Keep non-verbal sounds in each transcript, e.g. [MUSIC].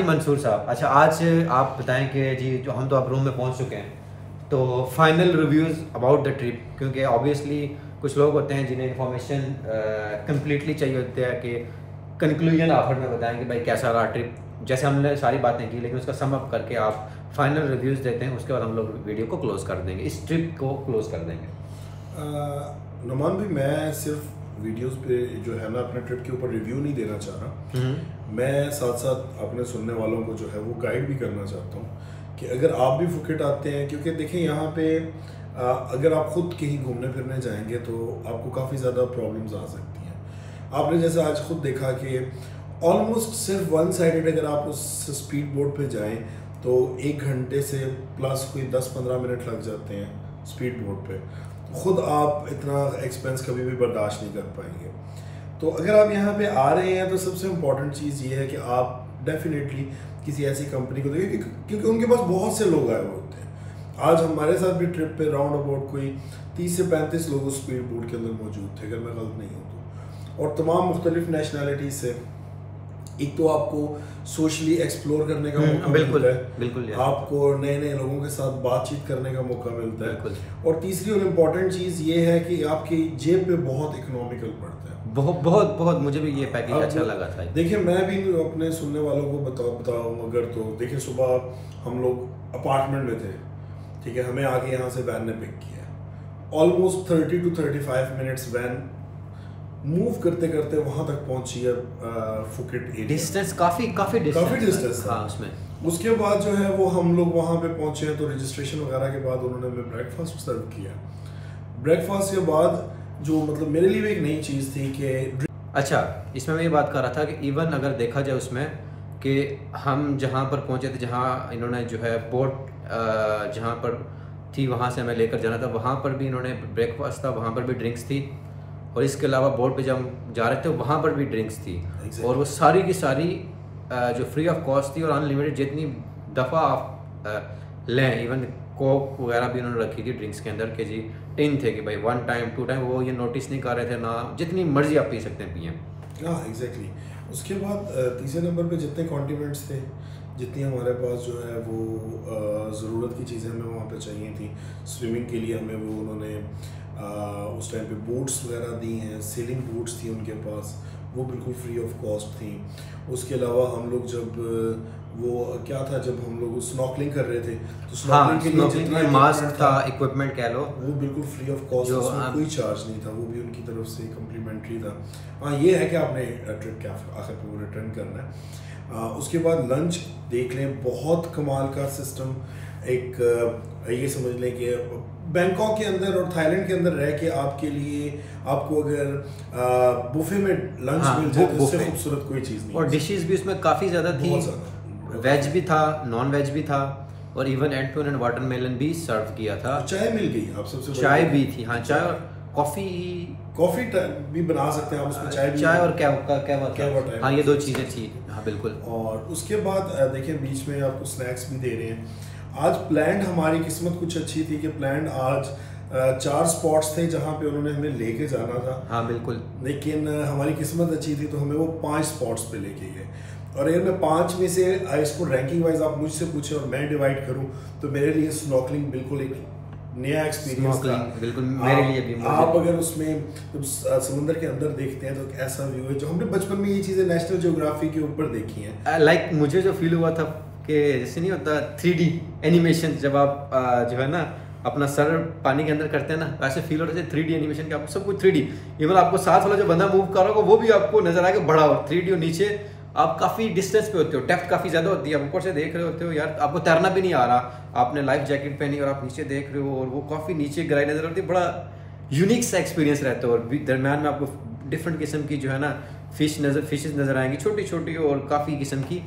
जी मंसूर साहब। अच्छा आज आप बताएँ कि जी, जो हम तो आप रूम में पहुँच चुके हैं। तो final reviews about the trip क्योंकि ऑब्वियसली कुछ लोग होते हैं जिन्हें इन्फॉर्मेशन कम्प्लीटली चाहिए होती है कि कंक्लूजन आखिर में बताएँ कि भाई कैसा रहा ट्रिप जैसे हमने सारी बातें की, लेकिन उसका सम अप करके आप फाइनल रिव्यूज़ देते हैं, उसके बाद हम लोग वीडियो को क्लोज़ कर देंगे। इस ट्रिप को क्लोज़ कर देंगे। नुमान भाई मैं सिर्फ़ वीडियोस पे जो है ना अपने ट्रिप के ऊपर रिव्यू नहीं देना चाह रहा। मैं साथ साथ अपने सुनने वालों को जो है वो गाइड भी करना चाहता हूँ कि अगर आप भी फुकेट आते हैं क्योंकि देखें यहाँ पे आ, अगर आप खुद कहीं घूमने फिरने जाएँगे तो आपको काफ़ी ज़्यादा प्रॉब्लम्स आ सकती हैं। आपने जैसे आज खुद देखा कि ऑलमोस्ट सिर्फ़ वन साइडेड अगर आप उस स्पीड बोट पे जाएँ तो एक घंटे से प्लस कोई दस पंद्रह मिनट लग जाते हैं स्पीड बोट पे। खुद आप इतना एक्सपेंस कभी भी बर्दाश्त नहीं कर पाएँगे। तो अगर आप यहाँ पे आ रहे हैं तो सबसे इंपॉर्टेंट चीज़ ये है कि आप डेफिनेटली किसी ऐसी कंपनी को देखिए क्योंकि उनके पास बहुत से लोग आए हुए होते हैं। आज हमारे साथ भी ट्रिप पे राउंड अबाउट कोई तीस से पैंतीस लोग उस स्पीड बोट के अंदर मौजूद थे, अगर मैं गलत नहीं हूँ तो। और तमाम मुख्तलिफ़ नेशनैलिटी से एक तो आपको सोशली एक्सप्लोर करने का हम्म, मौका बिल्कुल, मिलता है। बिल्कुल, आपको नए नए लोगों के साथ बातचीत करने का मौका मिलता है। और तीसरी और इम्पोर्टेंट चीज़ ये है कि आपकी जेब पे बहुत इकोनॉमिकल पड़ता है। बहुत बहुत बहुत मुझे भी ये पैकेज अच्छा लगा था। देखिए मैं भी अपने सुनने वालों को बताओ बताऊँ अगर तो। देखिए सुबह हम लोग अपार्टमेंट में थे ठीक है? हमें आगे यहाँ से वैन ने पिक किया। Almost thirty two thirty five minutes van move करते करते वहाँ तक पहुँची है फुकेट डिस्टेंस काफ़ी काफ़ी डिस्टेंस काफ़ी डिस्टेंस था। हाँ उसमें। उसके बाद जो है वो हम लोग वहाँ पे पहुँचे हैं तो रजिस्ट्रेशन वगैरह के बाद उन्होंने हमें ब्रेकफास्ट सर्व किया। ब्रेकफास्ट के बाद जो मतलब मेरे लिए भी एक नई चीज़ थी कि अच्छा इसमें मैं ये बात कर रहा था कि इवन अगर देखा जाए उसमें कि हम जहाँ पर पहुँचे थे जहाँ इन्होंने जो है बोट जहाँ पर थी वहाँ से हमें लेकर जाना था वहाँ पर भी इन्होंने ब्रेकफास्ट था वहाँ पर भी ड्रिंक्स थी। और इसके अलावा बोर्ड पे जब हम जा रहे थे वहाँ पर भी ड्रिंक्स थी। Exactly. और वो सारी की सारी जो फ्री ऑफ़ कॉस्ट थी और अनलिमिटेड जितनी दफ़ा आप लें इवन कोक वगैरह भी उन्होंने रखी थी ड्रिंक्स के अंदर के जी। टिन थे कि भाई वन टाइम टू टाइम वो ये नोटिस नहीं कर रहे थे ना जितनी मर्ज़ी आप पी सकते हैं पिए। हाँ एग्जैक्टली उसके बाद तीसरे नंबर पे जितने कॉन्टिनेंट्स थे जितनी हमारे पास जो है वो ज़रूरत की चीज़ें हमें वहाँ पे चाहिए थी स्विमिंग के लिए हमें वो उन्होंने उस टाइम पे बोट्स वगैरह दी हैं सेलिंग बोट्स थी उनके पास वो बिल्कुल फ्री ऑफ़ कॉस्ट थी। उसके अलावा हम लोग जब वो क्या था जब हम लोग स्नॉकलिंग कर रहे थे तो हाँ के लिए जितना मास्क था इक्विपमेंट कह लो। वो बिल्कुल फ्री ऑफ़ कॉस्ट उसमें कोई चार्ज नहीं था वो भी उनकी तरफ़ से कम्प्लीमेंट्री था। हाँ ये है कि आपने ट्रिप के आखिर आखिर पे वो रिटर्न करना है। आ, उसके बाद लंच देख लें बहुत कमाल का सिस्टम एक ये समझ लें कि बैंकॉक के अंदर और थाईलैंड के अंदर रह के आपके लिए आपको अगर बुफे में लंच हाँ, मिल जाए तो buffet। खूबसूरत कोई चीज़ नहीं और। डिशेस भी उसमें काफ़ी ज़्यादा थी। वेज भी था नॉन वेज भी था और even end to end watermelon भी सर्व किया था। चाय मिल गई आप सबसे चाय। भी थी हाँ चाय और कॉफ़ी कॉफ़ी भी बना सकते हैं आप उसमें चाय भी चाय और क्या क्या क्या हाँ ये दो चीज़ें थी हाँ बिल्कुल। और उसके बाद देखिए बीच में आपको स्नैक्स भी दे रहे हैं। आज प्लान हमारी किस्मत कुछ अच्छी थी कि प्लान आज चार स्पॉट्स थे जहाँ पे उन्होंने हमें लेके जाना था। हाँ बिल्कुल। लेकिन हमारी किस्मत अच्छी थी तो हमें वो पाँच स्पॉट्स पे लेके गए। और अगर मैं पाँच में से इसको रैंकिंग वाइज आप मुझसे पूछे और मैं डिवाइड करूँ तो मेरे लिए स्नॉकलिंग बिल्कुल एक नया एक्सपीरियंस था। बिल्कुल मेरे लिए भी, आप अगर उसमें जब समुंदर के अंदर देखते हैं तो एक ऐसा व्यू है जो हमने बचपन में ये चीज़ें नेशनल ज्योग्राफी के ऊपर देखी हैं। लाइक मुझे जो फील हुआ था कि जैसे नहीं होता थ्री डी एनिमेशन जब आप जो है ना, अपना सर पानी के अंदर करते हैं ना वैसे फील हो रहा है थ्री डी एनिमेशन के आपको सब कुछ थ्री डी इवन आपको साथ वाला जो बंदा मूव कर रहा होगा, वो भी आपको नज़र आएगा बड़ा हो थ्री डी और नीचे, आप काफ़ी डिस्टेंस पे होते हो डेप्थ काफ़ी ज़्यादा होती है। आप ऊपर से देख रहे होते हो, यार, आपको तैरना भी नहीं आ रहा। आपने लाइफ जैकेट पहनी और आप नीचे देख रहे हो, और वो काफ़ी नीचे गिराई नज़र आती है। बड़ा यूनिक सा एक्सपीरियंस रहता है, और दरम्यान में आपको डिफरेंट किस्म की जो है ना फ़िश नज़र फिशेस नज़र आएँगी छोटी छोटी और काफ़ी किस्म की।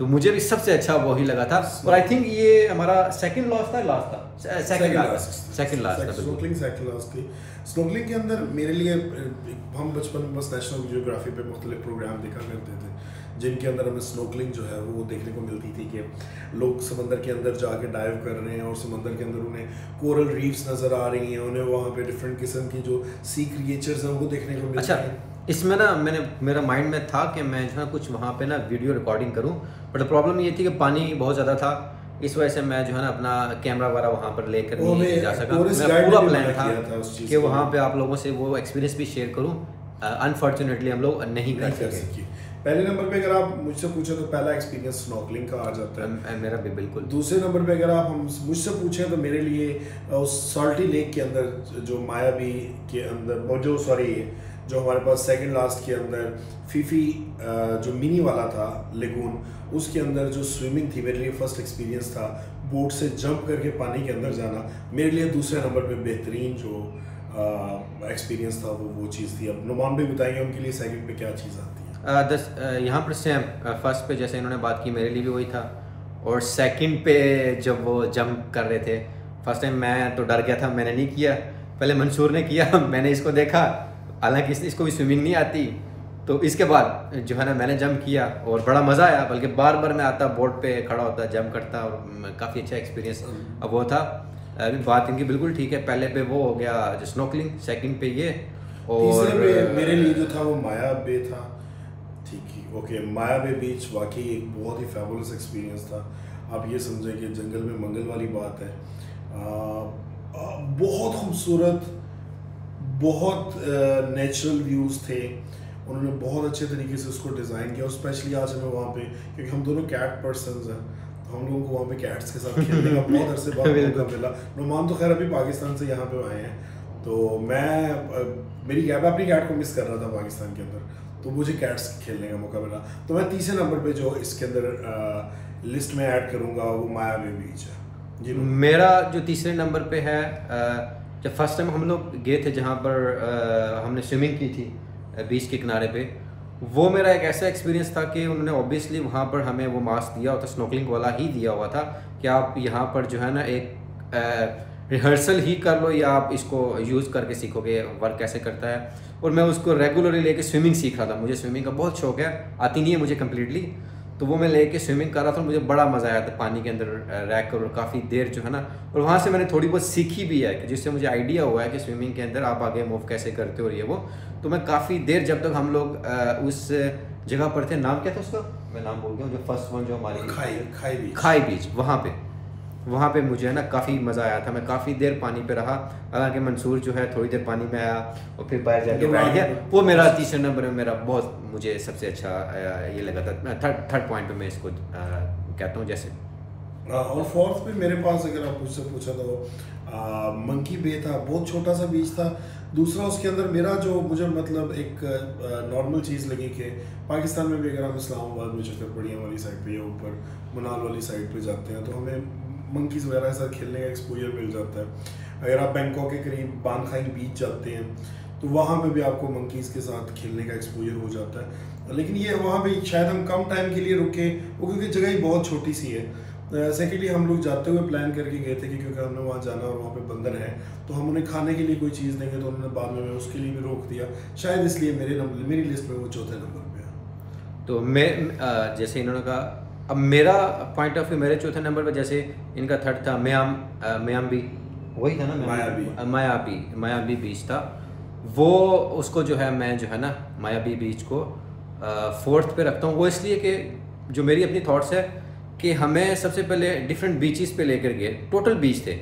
तो मुझे भी सबसे अच्छा वही लगा था। और आई थिंक ये हमारा सेकंड लास्ट था लास्ट था। सेकंड लास्ट सेकंड लास्ट था स्नोकलिंग सेकंड लास्ट की स्नोकलिंग के अंदर मेरे लिए हम बचपन में बस नेशनल जियोग्राफी पे मुख्तलिफ़ प्रोग्राम देखा करते थे। जिनके अंदर हमें स्नोकलिंग जो है वो देखने को मिलती थी कि लोग समंदर के अंदर जाके डाइव कर रहे हैं और समंदर के अंदर उन्हें कोरल रीफ्स नज़र आ रही हैं उन्हें वहाँ पे डिफरेंट किस्म की जो सी क्रिएचर्स हैं वो देखने को मिलती अच्छा हैं। इसमें ना मैंने मेरा माइंड में था कि मैं जो है कुछ वहाँ पे ना वीडियो रिकॉर्डिंग करूँ बट प्रॉब्लम ये थी कि पानी बहुत ज़्यादा था इस वजह से मैं जो है ना अपना कैमरा वगैरह वहाँ पर लेकर नहीं जा सका। मेरा पूरा प्लान था था कि वहाँ पे आप लोगों से वो एक्सपीरियंस भी शेयर करूँ अनफॉर्चुनेटली हम लोग नहीं कर सकी। पहले नंबर पे अगर आप मुझसे पूछे तो पहला एक्सपीरियंस स्नॉकलिंग का आ जाता है। मेरा भी बिल्कुल। दूसरे नंबर पे अगर आप हम मुझसे पूछें तो मेरे लिए उस सॉल्टी लेक के अंदर जो मायावी के अंदर जो सॉरी जो हमारे पास सेकंड लास्ट के अंदर फीफी जो मिनी वाला था लेगून उसके अंदर जो स्विमिंग थी मेरे लिए फ़र्स्ट एक्सपीरियंस था बोट से जंप करके पानी के अंदर जाना। मेरे लिए दूसरे नंबर पे बेहतरीन जो एक्सपीरियंस था वो वो चीज़ थी। अब नुमान भी बताएँगे उनके लिए सेकंड पे क्या चीज़ आती है। दस यहाँ पर सेम फ़र्स्ट पे जैसे इन्होंने बात की मेरे लिए भी वही था। और सेकंड पे जब वो जंप कर रहे थे फ़र्स्ट टाइम मैं तो डर गया था मैंने नहीं किया। पहले मंसूर ने किया [LAUGHS] मैंने इसको देखा। हालाँकि इस- इसको भी स्विमिंग नहीं आती। तो इसके बाद जो है ना मैंने जंप किया और बड़ा मज़ा आया बल्कि बार बार मैं आता बोर्ड पे खड़ा होता जंप करता और काफ़ी अच्छा एक्सपीरियंस अब वो था। अभी बात इनकी बिल्कुल ठीक है। पहले पे वो हो गया स्नोकलिंग सेकंड पे ये तीसरे पे और मेरे लिए जो था वो माया बे था। ठीक है ओके माया बे बीच वाकई एक बहुत ही फेबुलस एक्सपीरियंस था। आप ये समझें कि जंगल में मंगल वाली बात है। आ, आ, बहुत खूबसूरत बहुत नेचुरल व्यूज़ थे। उन्होंने बहुत अच्छे तरीके से उसको डिज़ाइन किया और स्पेशली आज हमें वहाँ पे क्योंकि हम दोनों कैट पर्सन हैं तो हम लोगों को वहाँ पे कैट्स के साथ खेलने का बहुत अरसे बाद। [LAUGHS] मौका मिला। नुमान तो खैर अभी पाकिस्तान से यहाँ पे आए हैं। तो मैं मेरी कैब अपनी कैट को मिस कर रहा था पाकिस्तान के अंदर। तो मुझे कैट्स खेलने का मौका मिला। तो मैं तीसरे नंबर पे जो इसके अंदर लिस्ट में ऐड करूँगा, वो माया वे बीच है। जी मेरा जो तीसरे नंबर पे है जब फ़र्स्ट टाइम हम लोग गए थे जहाँ पर हमने स्विमिंग की थी बीच के किनारे पे, वो मेरा एक ऐसा एक्सपीरियंस था कि उन्होंने ऑब्वियसली वहाँ पर हमें वो मास्क दिया होता स्नोकलिंग वाला ही दिया हुआ था कि आप यहाँ पर जो है ना एक रिहर्सल ही कर लो या आप इसको यूज़ करके सीखोगे वर्क कैसे करता है। और मैं उसको रेगुलरली लेके स्विमिंग सीख रहा था। मुझे स्विमिंग का बहुत शौक है आती नहीं है मुझे कम्प्लीटली तो वो मैं लेके स्विमिंग कर रहा था और मुझे बड़ा मज़ा आया था पानी के अंदर रह कर और काफ़ी देर जो है ना। और वहाँ से मैंने थोड़ी बहुत सीखी भी है कि जिससे मुझे आइडिया हुआ है कि स्विमिंग के अंदर आप आगे मूव कैसे करते हो और ये वो। तो मैं काफ़ी देर जब तक हम लोग उस जगह पर थे नाम क्या था उसका? मैं नाम बोल गया जो फ़र्स्ट वन जो हमारी खाई खाई बीच। खाई बीच वहाँ पे। वहाँ पे मुझे है ना काफ़ी मज़ा आया था। मैं काफ़ी देर पानी पे रहा। हालाँकि मंसूर जो है थोड़ी देर पानी में आया और फिर बाहर जाके बैठ गया। वो मेरा तीसरे नंबर में मेरा बहुत मुझे सबसे अच्छा ये लगा था। थर्ड थर्ड पॉइंट पे मैं इसको कहता हूँ जैसे। हाँ, और फोर्थ पे मेरे पास अगर आप मुझसे पूछा तो मंकी बे था। बहुत छोटा सा बीच था। दूसरा उसके अंदर मेरा जो मुझे मतलब एक नॉर्मल चीज़ लगी कि पाकिस्तान में भी अगर हम इस्लामाबाद में चक्करपड़िया वाली साइड पे या ऊपर मनाल वाली साइड पे जाते हैं तो हमें मंकीज वगैरह के साथ खेलने का एक्सपोजर मिल जाता है। अगर आप बैंकॉक के करीब बानखाइन बीच जाते हैं तो वहाँ पे भी आपको मंकीज़ के साथ खेलने का एक्सपोजर हो जाता है। लेकिन ये वहाँ पे शायद हम कम टाइम के लिए रुके, वो क्योंकि जगह ही बहुत छोटी सी है। सेकेंडली हम लोग जाते हुए प्लान करके गए थे कि क्योंकि हमने वहाँ जाना और वहाँ पे बंदर है तो हम उन्हें खाने के लिए कोई चीज़ देंगे तो उन्होंने बाद में उसके लिए भी रोक दिया। शायद इसलिए मेरे नंबर मेरी लिस्ट में वो चौथे नंबर पे है। तो मैं जैसे इन्होंने कहा अब मेरा पॉइंट ऑफ़ व्यू मेरे चौथे नंबर पर जैसे इनका थर्ड था म्याम म्याम्बी वही था ना मायाबी। मायाबी। मायाबी बीच था। वो उसको जो है मैं जो है ना मायाबी बीच को फोर्थ पे रखता हूँ। वो इसलिए कि जो मेरी अपनी थॉट्स है कि हमें सबसे पहले डिफरेंट बीचेस पे लेकर गए। टोटल बीच थे।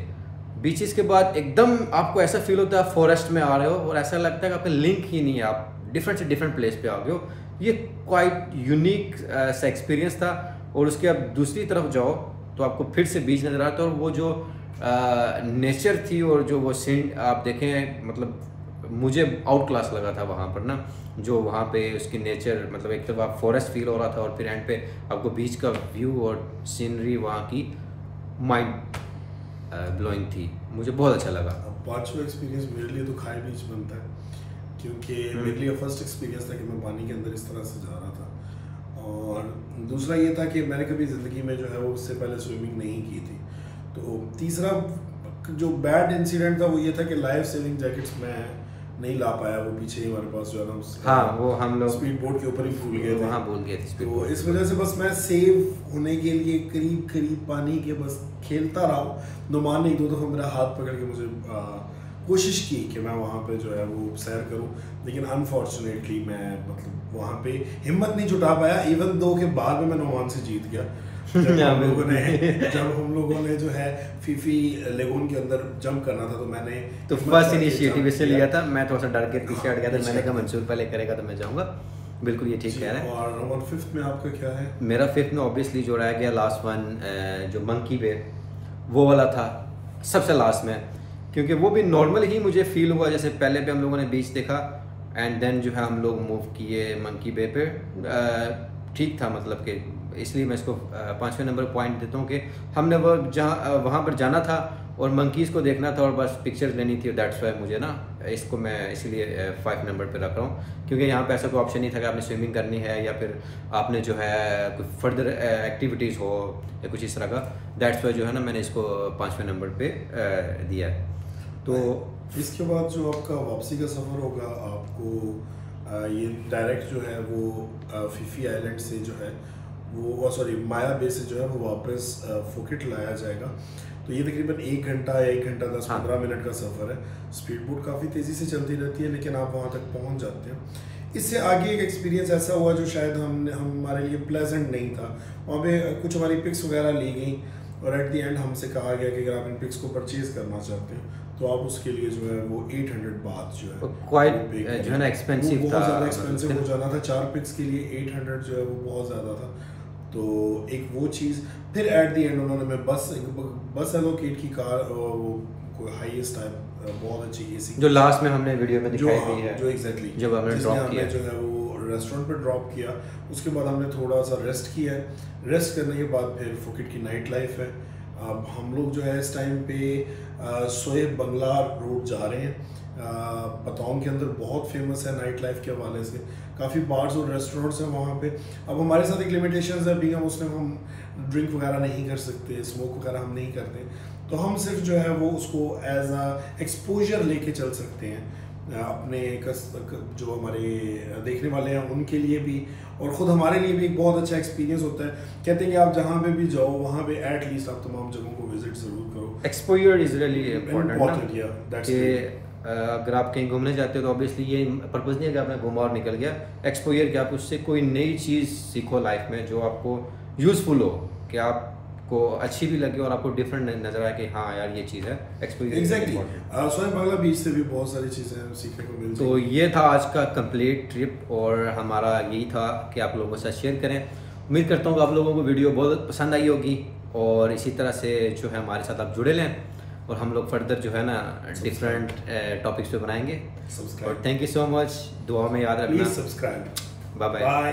बीचेस के बाद एकदम आपको ऐसा फील होता है फॉरेस्ट में आ रहे हो और ऐसा लगता है कि आपका लिंक ही नहीं है। आप डिफरेंट से डिफरेंट प्लेस पे आ गए हो। ये क्वाइट यूनिक सा एक्सपीरियंस था। और उसके अब दूसरी तरफ़ जाओ तो आपको फिर से बीच नज़र आता है और वो जो नेचर थी और जो वो सीन आप देखें मतलब मुझे आउट क्लास लगा था वहाँ पर ना जो वहाँ पे उसकी नेचर मतलब एक तरफ़ आप फॉरेस्ट फील हो रहा था और फिर एंड पे आपको बीच का व्यू और सीनरी वहाँ की माइंड ब्लोइंग थी। मुझे बहुत अच्छा लगा। पांचवा एक्सपीरियंस मेरे लिए तो खाई बीच बनता है क्योंकि हम्म। मेरे लिए फ़र्स्ट एक्सपीरियंस था कि मैं पानी के अंदर इस तरह से जा रहा था। और दूसरा ये था कि मैंने कभी ज़िंदगी में जो है वो उससे पहले स्विमिंग नहीं की थी। तो तीसरा जो बैड इंसिडेंट था वो ये था कि लाइफ सेविंग जैकेट्स मैं नहीं ला पाया वो पीछे ही हमारे पास जो है ना हाँ वो हम लोग स्पीड बोट के ऊपर ही भूल गए थे। वहाँ भूल गए थे तो इस वजह से बस मैं सेव होने के लिए करीब करीब पानी के बस खेलता रहा नुमान एक दो दफ़ा मेरा हाथ पकड़ के मुझे कोशिश की कि मैं वहाँ पे जो है वो सैर करूँ लेकिन अनफॉर्चुनेटली मैं मतलब वहाँ पे हिम्मत नहीं जुटा पाया। इवन दो के बाद में मैं नोमान से जीत गया। [LAUGHS] जब हम लोगों ने जब हम लोगों ने जो है फीफी लेगून के अंदर जंप करना था तो मैंने तो फ़र्स्ट इनिशिएटिव jump इसे लिया था। मैं थोड़ा सा डर के पीछे हट गया था। मैंने कहा मंसूर पहले करेगा तो मैं जाऊँगा। बिल्कुल ये ठीक कह रहे हैं। और नंबर फिफ्थ में आपका क्या है? मेरा फिफ्थ में ऑब्वियसली जो रह गया लास्ट वन जो मंकी वे वो वाला था सबसे लास्ट में। क्योंकि वो भी नॉर्मल ही मुझे फील हुआ, जैसे पहले पे हम लोगों ने बीच देखा एंड देन जो है हम लोग मूव किए मंकी बे पे। ठीक था मतलब कि, इसलिए मैं इसको पाँचवें नंबर पॉइंट देता हूँ कि हमने वो जहाँ वहाँ पर जाना था और मंकीज़ को देखना था और बस पिक्चर्स लेनी थी दैट्स वाई मुझे ना, इसको मैं इसीलिए फाइव नंबर पे रख रहा हूँ। क्योंकि यहाँ पे ऐसा कोई ऑप्शन नहीं था कि आपने स्विमिंग करनी है या फिर आपने जो है कोई फर्दर एक्टिविटीज़ हो या कुछ इस तरह का। दैट्स वाई जो है ना मैंने इसको पाँचवें नंबर पर दिया है। तो इसके बाद जो आपका वापसी का सफ़र होगा आपको ये डायरेक्ट जो है वो फिफी आइलैंड से जो है वो सॉरी माया बे से जो है वो वापस फुकेट लाया जाएगा। तो ये तकरीबन एक घंटा या एक घंटा दस पंद्रह हाँ। पंद्रह मिनट का सफ़र है। स्पीड बोट काफ़ी तेज़ी से चलती रहती है लेकिन आप वहाँ तक पहुँच जाते हैं। इससे आगे एक एक्सपीरियंस ऐसा हुआ जो शायद हमने हम हमारे लिए प्लेजेंट नहीं था। वहाँ पे कुछ हमारी पिक्स वगैरह ली गई और एट द एंड हमसे कहा गया कि अगर आप इन पिक्स को परचेज करना चाहते हैं तो आप उसके लिए जो है वो 800 बात जो है uh, करें। जो है ना, expensive वो था, बहुत ज़्यादा मतलब एक्सपेंसिव हो जाना था। चार पिक्स के लिए 800 जो है वो बहुत ज़्यादा था। तो एक वो चीज़ फिर एट द एंड उन्होंने मैं बस एक बस एलोकेट की कार वो कोई हाईएस्ट टाइप बहुत अच्छी एसी जो लास्ट में हमने वीडियो में दिखाई हाँ, गई है जो एग्जैक्टली जब हमने ड्रॉप किया। जो है वो रेस्टोरेंट पे ड्रॉप किया उसके बाद हमने थोड़ा सा रेस्ट किया है। रेस्ट करने के बाद फिर फुकेट की नाइट लाइफ है। अब हम लोग जो है इस टाइम पे सोएब बंगला रोड जा रहे हैं। पतौंग के अंदर बहुत फ़ेमस है नाइट लाइफ के हवाले से। काफ़ी बार्स और रेस्टोरेंट्स हैं वहाँ पे। अब हमारे साथ एक लिमिटेशन है हम उसमें हम ड्रिंक वगैरह नहीं कर सकते स्मोक वगैरह हम नहीं करते। तो हम सिर्फ़ जो है वो उसको एज अ एक्सपोजर लेके चल सकते हैं। अपने कस, जो हमारे देखने वाले हैं उनके लिए भी और ख़ुद हमारे लिए भी एक बहुत अच्छा एक्सपीरियंस होता है। कहते हैं कि आप जहाँ पे भी जाओ वहाँ पे एट लीस्ट आप तमाम जगहों को विज़िट ज़रूर करो। एक्सपोजर इज़ रियली इम्पोर्टेंट अगर आप कहीं घूमने जाते हो तो ऑब्वियसली ये पर्पज़ नहीं है कि आपने घूमा और निकल गया। एक्सपोजर कि आप उससे कोई नई चीज़ सीखो लाइफ में जो आपको यूज़फुल हो कि आपको अच्छी भी लगे और आपको डिफरेंट नज़र आए कि हाँ यार ये चीज़ है एक्सपोजर एग्जैक्टली बांग्ला बीच से भी बहुत सारी चीज़ें सीखने को मिल तो ये था आज का कंप्लीट ट्रिप और हमारा यही था कि आप लोगों के साथ शेयर करें। उम्मीद करता हूँ कि आप लोगों को वीडियो बहुत पसंद आई होगी और इसी तरह से जो है हमारे साथ आप जुड़े लें और हम लोग फर्दर जो है ना डिफरेंट टॉपिक्स पे बनाएँगे। और थैंक यू सो मच दुआ में याद रखना। Subscribe bye bye